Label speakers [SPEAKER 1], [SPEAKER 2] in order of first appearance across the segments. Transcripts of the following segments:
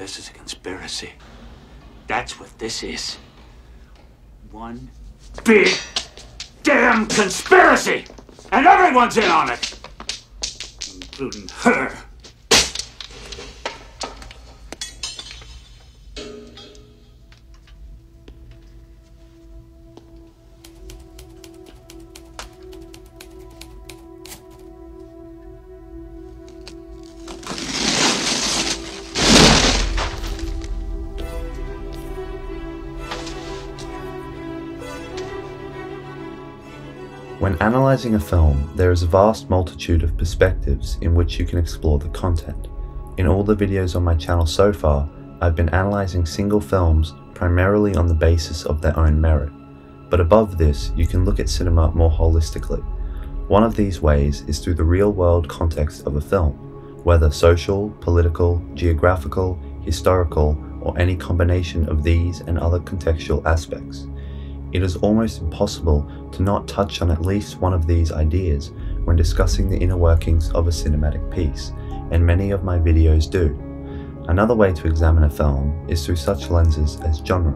[SPEAKER 1] This is a conspiracy. That's what this is. One big damn conspiracy! And everyone's in on it! Including her.
[SPEAKER 2] When analysing a film, there is a vast multitude of perspectives in which you can explore the content. In all the videos on my channel so far, I've been analysing single films primarily on the basis of their own merit. But above this, you can look at cinema more holistically. One of these ways is through the real world context of a film, whether social, political, geographical, historical, or any combination of these and other contextual aspects. It is almost impossible to not touch on at least one of these ideas when discussing the inner workings of a cinematic piece, and many of my videos do. Another way to examine a film is through such lenses as genre,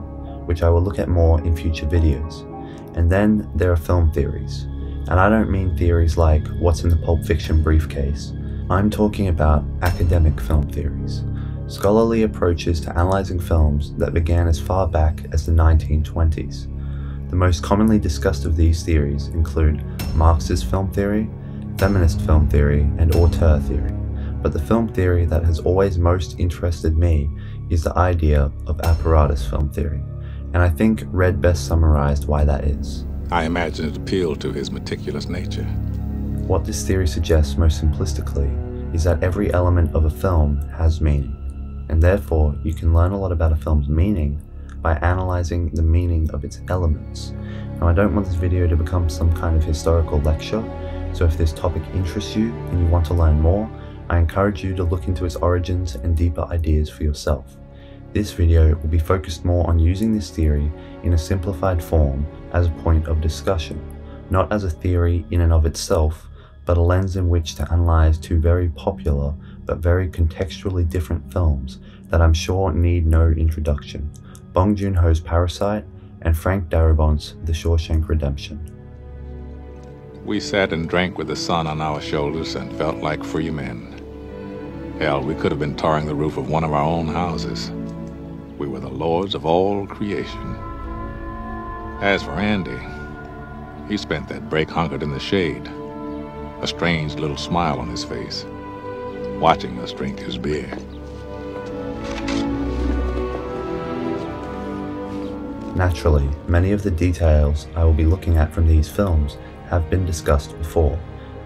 [SPEAKER 2] which I will look at more in future videos. And then there are film theories. And I don't mean theories like what's in the Pulp Fiction briefcase. I'm talking about academic film theories. Scholarly approaches to analysing films that began as far back as the 1920s. The most commonly discussed of these theories include Marxist film theory, feminist film theory, and auteur theory. But the film theory that has always most interested me is the idea of apparatus film theory, and I think Red best summarized why that is.
[SPEAKER 3] I imagine it appealed to his meticulous nature.
[SPEAKER 2] What this theory suggests most simplistically is that every element of a film has meaning, and therefore you can learn a lot about a film's meaning by analysing the meaning of its elements. Now I don't want this video to become some kind of historical lecture, so if this topic interests you and you want to learn more, I encourage you to look into its origins and deeper ideas for yourself. This video will be focused more on using this theory in a simplified form as a point of discussion, not as a theory in and of itself, but a lens in which to analyze two very popular but very contextually different films that I'm sure need no introduction. Bong Joon-ho's Parasite, and Frank Darabont's The Shawshank Redemption.
[SPEAKER 3] We sat and drank with the sun on our shoulders and felt like free men. Hell, we could have been tarring the roof of one of our own houses. We were the lords of all creation. As for Andy, he spent that break hunkered in the shade, a strange little smile on his face, watching us drink his beer.
[SPEAKER 2] Naturally, many of the details I will be looking at from these films have been discussed before.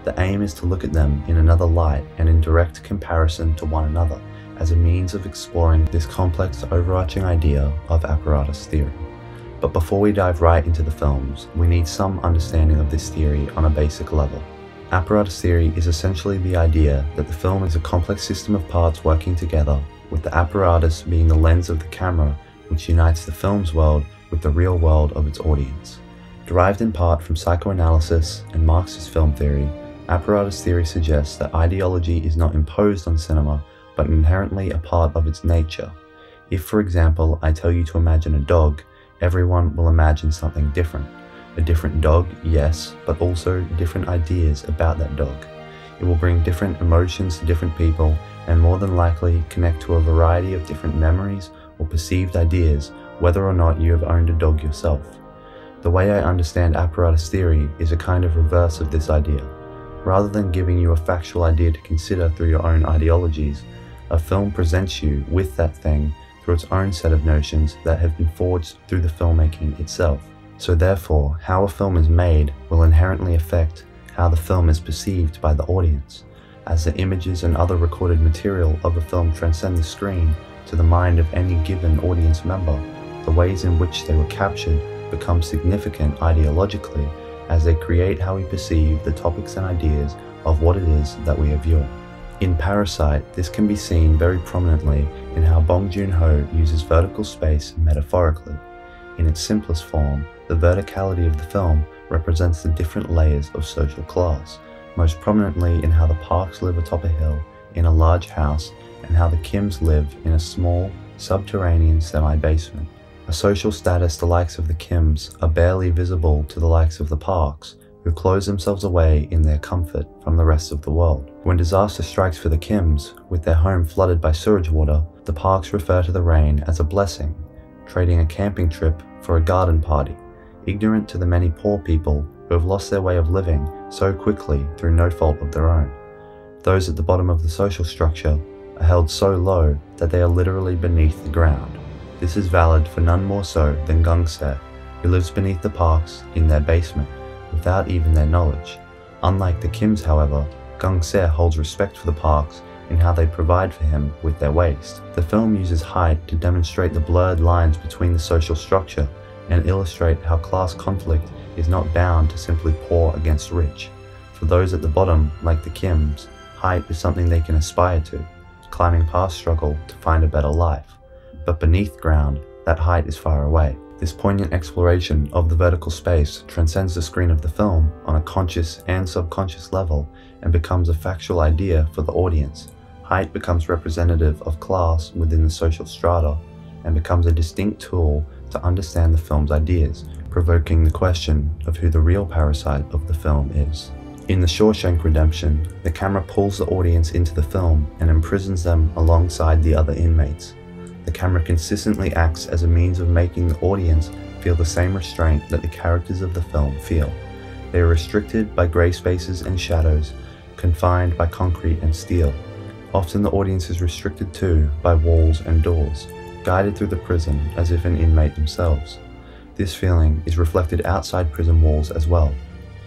[SPEAKER 2] The aim is to look at them in another light and in direct comparison to one another as a means of exploring this complex overarching idea of apparatus theory. But before we dive right into the films, we need some understanding of this theory on a basic level. Apparatus theory is essentially the idea that the film is a complex system of parts working together, with the apparatus being the lens of the camera which unites the film's world with the real world of its audience. Derived in part from psychoanalysis and Marxist film theory, apparatus theory suggests that ideology is not imposed on cinema but inherently a part of its nature. If, for example, I tell you to imagine a dog, everyone will imagine something different. A different dog, yes, but also different ideas about that dog. It will bring different emotions to different people and more than likely connect to a variety of different memories or perceived ideas whether or not you have owned a dog yourself. The way I understand apparatus theory is a kind of reverse of this idea. Rather than giving you a factual idea to consider through your own ideologies, a film presents you with that thing through its own set of notions that have been forged through the filmmaking itself. So therefore, how a film is made will inherently affect how the film is perceived by the audience, as the images and other recorded material of a film transcend the screen to the mind of any given audience member the ways in which they were captured become significant ideologically as they create how we perceive the topics and ideas of what it is that we are viewing. In Parasite, this can be seen very prominently in how Bong Joon-ho uses vertical space metaphorically. In its simplest form, the verticality of the film represents the different layers of social class, most prominently in how the Parks live atop a hill in a large house and how the Kims live in a small, subterranean semi basement. A social status the likes of the Kims are barely visible to the likes of the Parks, who close themselves away in their comfort from the rest of the world. When disaster strikes for the Kims, with their home flooded by sewage water, the Parks refer to the rain as a blessing, trading a camping trip for a garden party, ignorant to the many poor people who have lost their way of living so quickly through no fault of their own. Those at the bottom of the social structure are held so low that they are literally beneath the ground. This is valid for none more so than Geun-sae, who lives beneath the parks in their basement, without even their knowledge. Unlike the Kims, however, Geun-sae holds respect for the parks in how they provide for him with their waste. The film uses height to demonstrate the blurred lines between the social structure and illustrate how class conflict is not bound to simply poor against rich. For those at the bottom, like the Kims, height is something they can aspire to, climbing past struggle to find a better life. But beneath ground, that height is far away. This poignant exploration of the vertical space transcends the screen of the film on a conscious and subconscious level and becomes a factual idea for the audience. Height becomes representative of class within the social strata and becomes a distinct tool to understand the film's ideas, provoking the question of who the real parasite of the film is. In The Shawshank Redemption, the camera pulls the audience into the film and imprisons them alongside the other inmates. The camera consistently acts as a means of making the audience feel the same restraint that the characters of the film feel. They are restricted by grey spaces and shadows, confined by concrete and steel. Often the audience is restricted too by walls and doors, guided through the prison as if an inmate themselves. This feeling is reflected outside prison walls as well.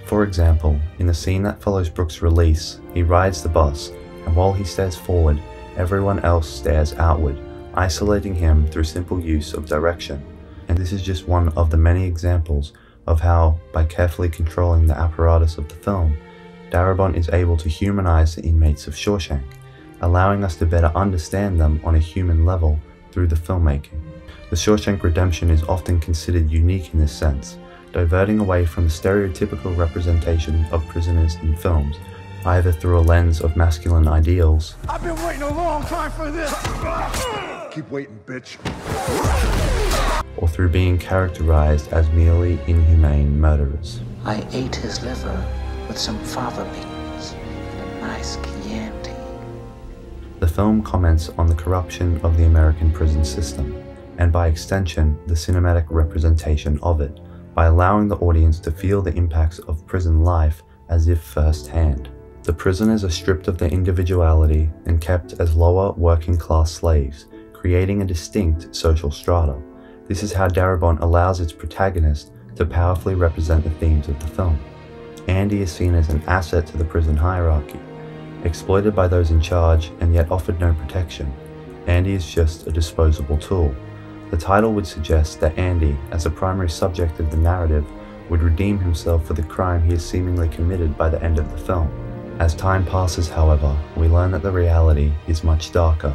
[SPEAKER 2] For example, in the scene that follows Brooks' release, he rides the bus, and while he stares forward, everyone else stares outward, isolating him through simple use of direction. And this is just one of the many examples of how, by carefully controlling the apparatus of the film, Darabont is able to humanize the inmates of Shawshank, allowing us to better understand them on a human level through the filmmaking. The Shawshank Redemption is often considered unique in this sense, diverting away from the stereotypical representation of prisoners in films, either through a lens of masculine ideals.
[SPEAKER 4] I've been waiting a long time for this. Keep waiting, bitch.
[SPEAKER 2] Or through being characterized as merely inhumane murderers.
[SPEAKER 5] I ate his liver with some fava beans and a nice Chianti.
[SPEAKER 2] The film comments on the corruption of the American prison system, and by extension, the cinematic representation of it, by allowing the audience to feel the impacts of prison life as if firsthand. The prisoners are stripped of their individuality and kept as lower working class slaves, creating a distinct social strata. This is how Darabont allows its protagonist to powerfully represent the themes of the film. Andy is seen as an asset to the prison hierarchy, exploited by those in charge and yet offered no protection. Andy is just a disposable tool. The title would suggest that Andy, as a primary subject of the narrative, would redeem himself for the crime he has seemingly committed by the end of the film. As time passes, however, we learn that the reality is much darker,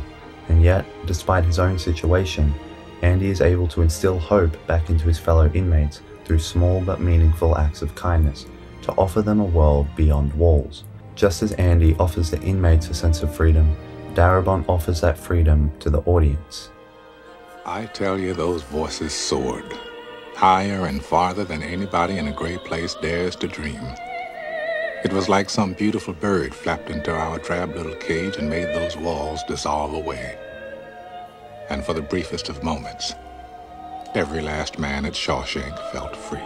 [SPEAKER 2] and yet, despite his own situation, Andy is able to instill hope back into his fellow inmates through small but meaningful acts of kindness to offer them a world beyond walls. Just as Andy offers the inmates a sense of freedom, Darabont offers that freedom to the audience.
[SPEAKER 3] I tell you, those voices soared, higher and farther than anybody in a great place dares to dream. It was like some beautiful bird flapped into our drab little cage and made those walls dissolve away. And for the briefest of moments, every last man at Shawshank felt free.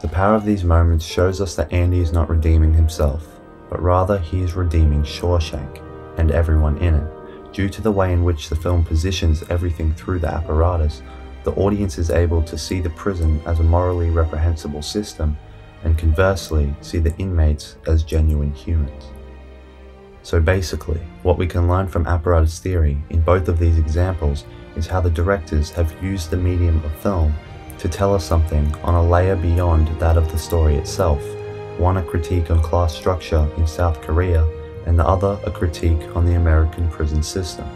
[SPEAKER 2] The power of these moments shows us that Andy is not redeeming himself, but rather he is redeeming Shawshank and everyone in it. Due to the way in which the film positions everything through the apparatus, the audience is able to see the prison as a morally reprehensible system and conversely see the inmates as genuine humans. So basically, what we can learn from apparatus theory in both of these examples is how the directors have used the medium of film to tell us something on a layer beyond that of the story itself, one a critique on class structure in South Korea, and the other a critique on the American prison system.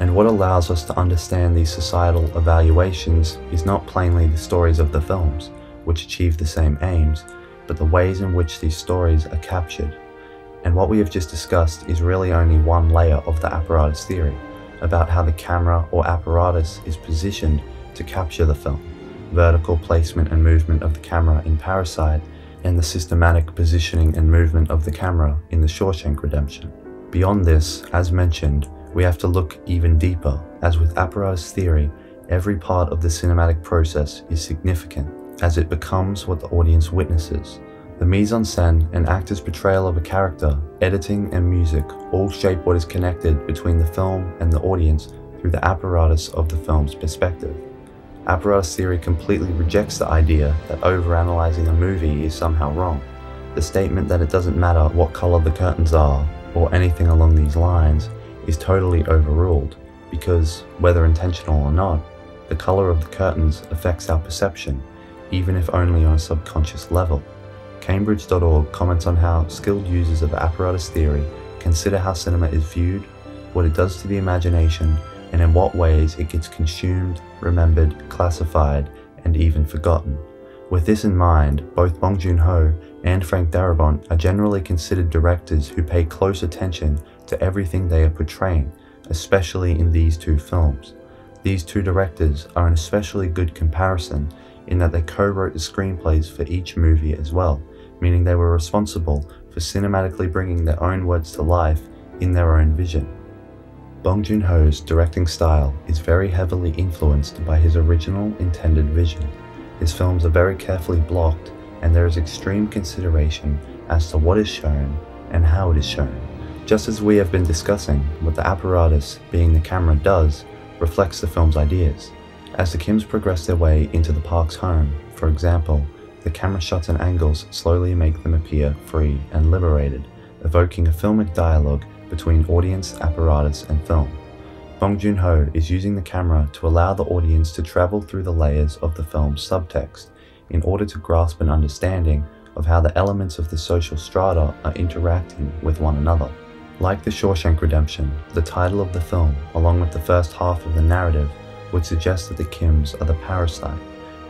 [SPEAKER 2] And what allows us to understand these societal evaluations is not plainly the stories of the films, which achieve the same aims, but the ways in which these stories are captured. And what we have just discussed is really only one layer of the apparatus theory. about how the camera or apparatus is positioned to capture the film, vertical placement and movement of the camera in Parasite, and the systematic positioning and movement of the camera in The Shawshank Redemption. Beyond this, as mentioned, we have to look even deeper, as with apparatus theory, every part of the cinematic process is significant, as it becomes what the audience witnesses. The mise en scène and actor's portrayal of a character, editing and music all shape what is connected between the film and the audience through the apparatus of the film's perspective. Apparatus theory completely rejects the idea that overanalyzing a movie is somehow wrong. The statement that it doesn't matter what color the curtains are, or anything along these lines, is totally overruled, because, whether intentional or not, the color of the curtains affects our perception, even if only on a subconscious level. Cambridge.org comments on how skilled users of apparatus theory consider how cinema is viewed, what it does to the imagination, and in what ways it gets consumed, remembered, classified, and even forgotten. With this in mind, both Bong Joon Ho and Frank Darabont are generally considered directors who pay close attention to everything they are portraying, especially in these two films. These two directors are an especially good comparison in that they co wrote the screenplays for each movie as well, meaning they were responsible for cinematically bringing their own words to life in their own vision. Bong Joon Ho's directing style is very heavily influenced by his original intended vision. His films are very carefully blocked, and there is extreme consideration as to what is shown and how it is shown. Just as we have been discussing, what the apparatus, being the camera, does reflects the film's ideas. As the Kims progress their way into the Park's home, for example, the camera shots and angles slowly make them appear free and liberated, evoking a filmic dialogue between audience, apparatus, and film. Bong Joon Ho is using the camera to allow the audience to travel through the layers of the film's subtext in order to grasp an understanding of how the elements of the social strata are interacting with one another. Like The Shawshank Redemption, the title of the film, along with the first half of the narrative, would suggest that the Kims are the parasite.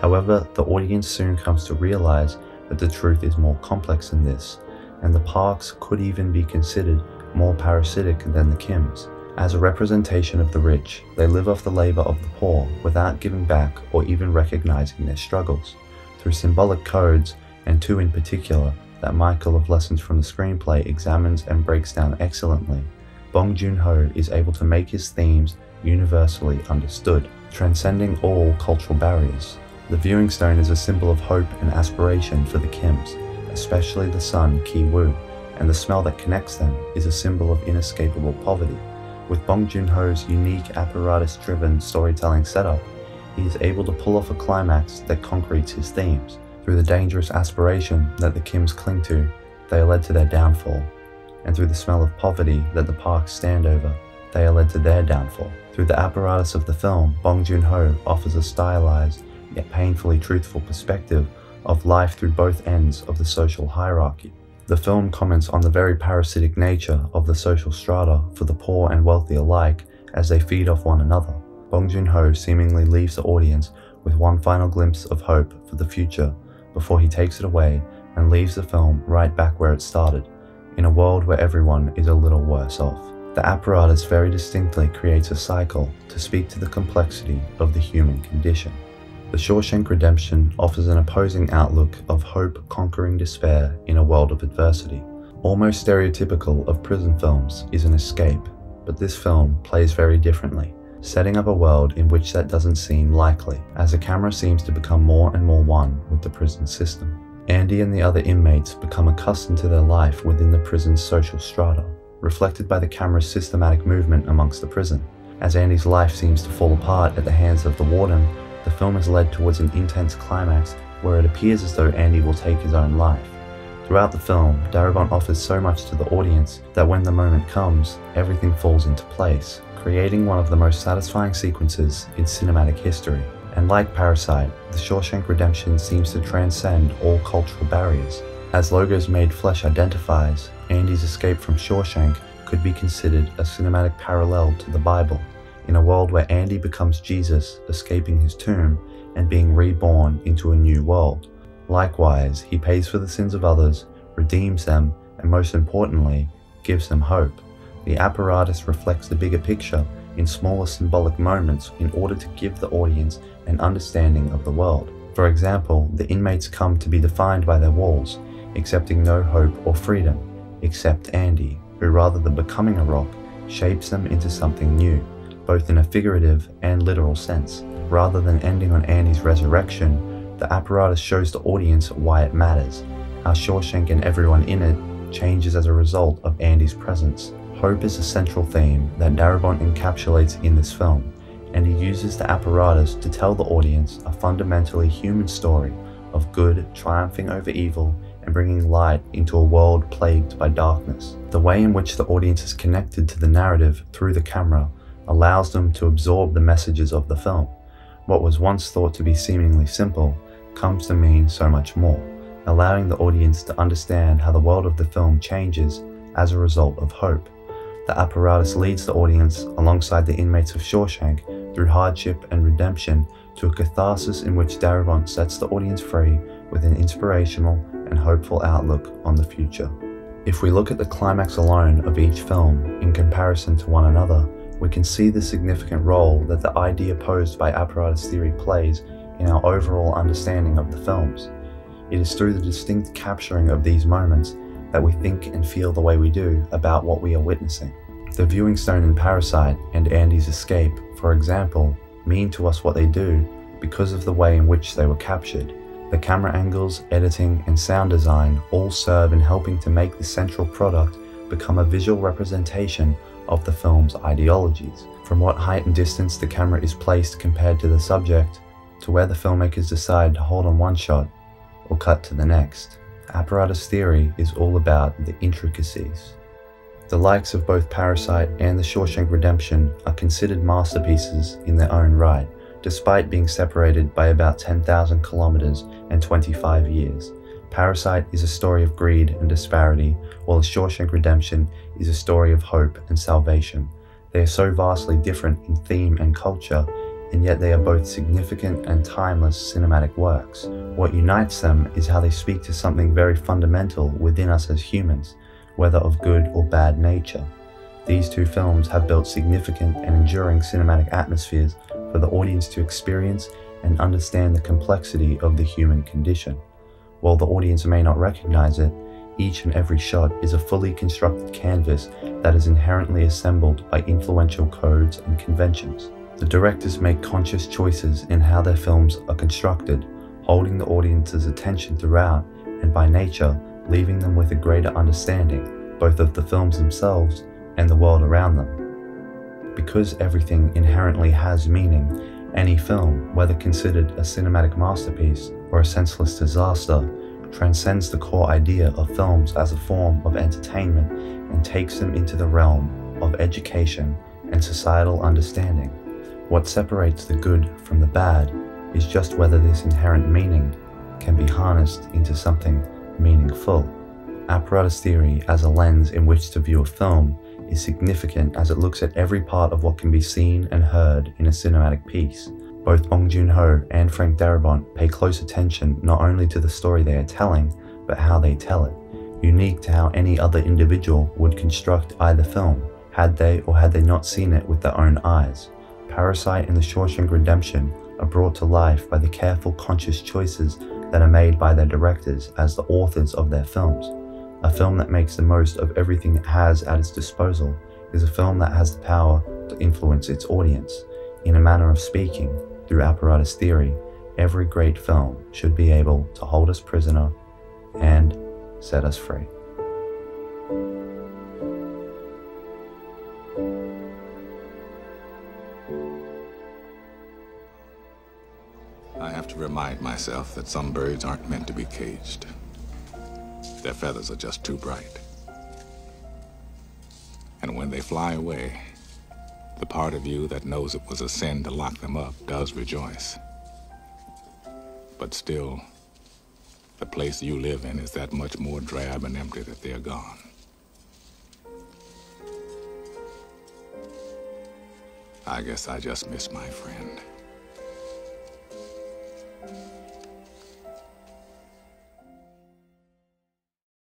[SPEAKER 2] However, the audience soon comes to realize that the truth is more complex than this, and the Parks could even be considered more parasitic than the Kims. As a representation of the rich, they live off the labor of the poor without giving back or even recognizing their struggles. Through symbolic codes, and two in particular, that Michael of Lessons from the Screenplay examines and breaks down excellently, Bong Joon Ho is able to make his themes universally understood, transcending all cultural barriers. The viewing stone is a symbol of hope and aspiration for the Kims, especially the son Ki Woo, and the smell that connects them is a symbol of inescapable poverty. With Bong Joon Ho's unique apparatus driven storytelling setup, he is able to pull off a climax that concretes his themes. Through the dangerous aspiration that the Kims cling to, they are led to their downfall. And through the smell of poverty that the Parks stand over, they are led to their downfall. Through the apparatus of the film, Bong Joon Ho offers a stylized, yet painfully truthful perspective of life through both ends of the social hierarchy. The film comments on the very parasitic nature of the social strata for the poor and wealthy alike as they feed off one another. Bong Joon Ho seemingly leaves the audience with one final glimpse of hope for the future before he takes it away and leaves the film right back where it started, in a world where everyone is a little worse off. The apparatus very distinctly creates a cycle to speak to the complexity of the human condition. The Shawshank Redemption offers an opposing outlook of hope conquering despair in a world of adversity. Almost stereotypical of prison films is an escape, but this film plays very differently, setting up a world in which that doesn't seem likely, as the camera seems to become more and more one with the prison system. Andy and the other inmates become accustomed to their life within the prison's social strata, reflected by the camera's systematic movement amongst the prison. As Andy's life seems to fall apart at the hands of the warden, the film is led towards an intense climax where it appears as though Andy will take his own life. Throughout the film, Darabont offers so much to the audience that when the moment comes, everything falls into place, creating one of the most satisfying sequences in cinematic history. And like Parasite, The Shawshank Redemption seems to transcend all cultural barriers. As Logos Made Flesh identifies, Andy's escape from Shawshank could be considered a cinematic parallel to the Bible, in a world where Andy becomes Jesus, escaping his tomb and being reborn into a new world. Likewise, he pays for the sins of others, redeems them, and most importantly, gives them hope. The apparatus reflects the bigger picture in smaller symbolic moments in order to give the audience an understanding of the world. For example, the inmates come to be defined by their walls, accepting no hope or freedom, except Andy, who rather than becoming a rock, shapes them into something new, both in a figurative and literal sense. Rather than ending on Andy's resurrection, the apparatus shows the audience why it matters, how Shawshank and everyone in it changes as a result of Andy's presence. Hope is a central theme that Darabont encapsulates in this film, and he uses the apparatus to tell the audience a fundamentally human story of good triumphing over evil and bringing light into a world plagued by darkness. The way in which the audience is connected to the narrative through the camera allows them to absorb the messages of the film. What was once thought to be seemingly simple comes to mean so much more, allowing the audience to understand how the world of the film changes as a result of hope. The apparatus leads the audience, alongside the inmates of Shawshank, through hardship and redemption to a catharsis in which Darabont sets the audience free with an inspirational and hopeful outlook on the future. If we look at the climax alone of each film in comparison to one another, we can see the significant role that the idea posed by apparatus theory plays in our overall understanding of the films. It is through the distinct capturing of these moments that we think and feel the way we do about what we are witnessing. The viewing stone in Parasite and Andy's escape, for example, mean to us what they do because of the way in which they were captured. The camera angles, editing, and sound design all serve in helping to make the central product become a visual representation of the film's ideologies. From what height and distance the camera is placed compared to the subject, to where the filmmakers decide to hold on one shot or cut to the next. Apparatus theory is all about the intricacies. The likes of both Parasite and The Shawshank Redemption are considered masterpieces in their own right, despite being separated by about 10,000 kilometers and 25 years. Parasite is a story of greed and disparity, while Shawshank Redemption is a story of hope and salvation. They are so vastly different in theme and culture, and yet they are both significant and timeless cinematic works. What unites them is how they speak to something very fundamental within us as humans, whether of good or bad nature. These two films have built significant and enduring cinematic atmospheres for the audience to experience and understand the complexity of the human condition. While the audience may not recognize it, each and every shot is a fully constructed canvas that is inherently assembled by influential codes and conventions. The directors make conscious choices in how their films are constructed, holding the audience's attention throughout, and by nature, leaving them with a greater understanding, both of the films themselves and the world around them. Because everything inherently has meaning, any film, whether considered a cinematic masterpiece or a senseless disaster, transcends the core idea of films as a form of entertainment and takes them into the realm of education and societal understanding. What separates the good from the bad is just whether this inherent meaning can be harnessed into something meaningful. Apparatus theory as a lens in which to view a film is significant as it looks at every part of what can be seen and heard in a cinematic piece. Both Bong Joon-ho and Frank Darabont pay close attention not only to the story they are telling, but how they tell it, unique to how any other individual would construct either film, had they or had they not seen it with their own eyes. Parasite and The Shawshank Redemption are brought to life by the careful, conscious choices that are made by their directors as the authors of their films. A film that makes the most of everything it has at its disposal is a film that has the power to influence its audience. In a manner of speaking, through apparatus theory, every great film should be able to hold us prisoner and set us free.
[SPEAKER 3] I have to remind myself that some birds aren't meant to be caged. Their feathers are just too bright. And when they fly away, the part of you that knows it was a sin to lock them up does rejoice. But still, the place you live in is that much more drab and empty that they're gone. I guess I just miss my friend.